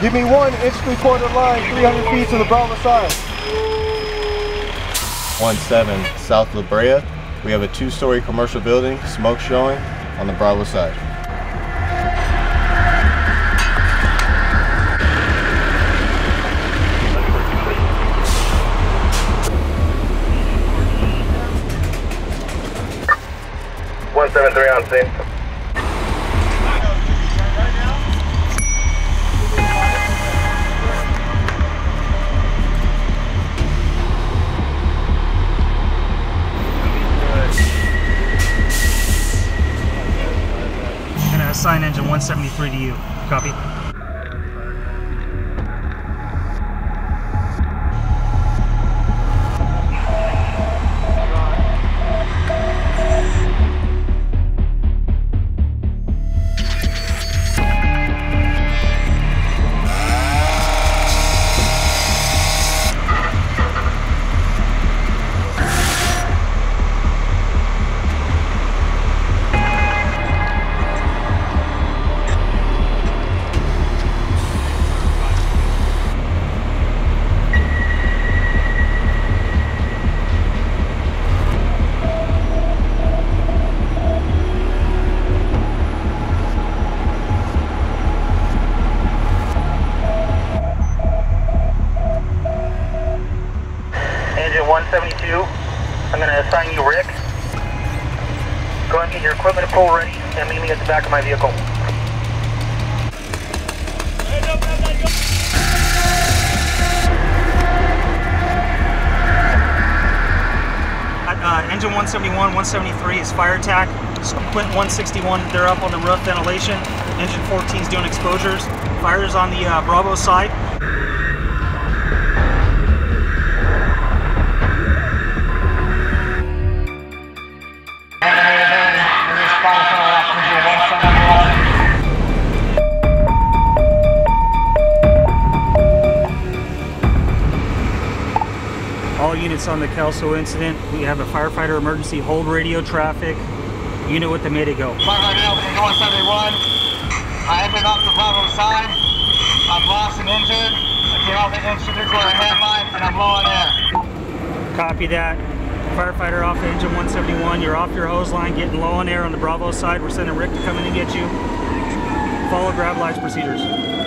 Give me one inch three quarter line, 300 feet to the Bravo side. 1-7 South La Brea. We have a two-story commercial building, smoke showing on the Bravo side. One seven three on scene. Assign engine 173 to you. Copy. Go ahead and get your equipment and pull ready and meet me at the back of my vehicle. Uh, engine 171, 173 is fire attack. Quint 161, they're up on the roof ventilation. Engine 14 is doing exposures. Fire is on the uh, Bravo side. All units on the Kelso incident, we have a firefighter emergency hold radio traffic. Unit with the Mayday go. Firefighter Elton, 171. I entered off the Bravo side. I've lost an engine. I came off the intranuclear headline and I'm low on air. Copy that. Firefighter off engine 171. You're off your hose line, getting low on air on the Bravo side. We're sending RIC to come in and get you. Follow GRAB LIVES procedures.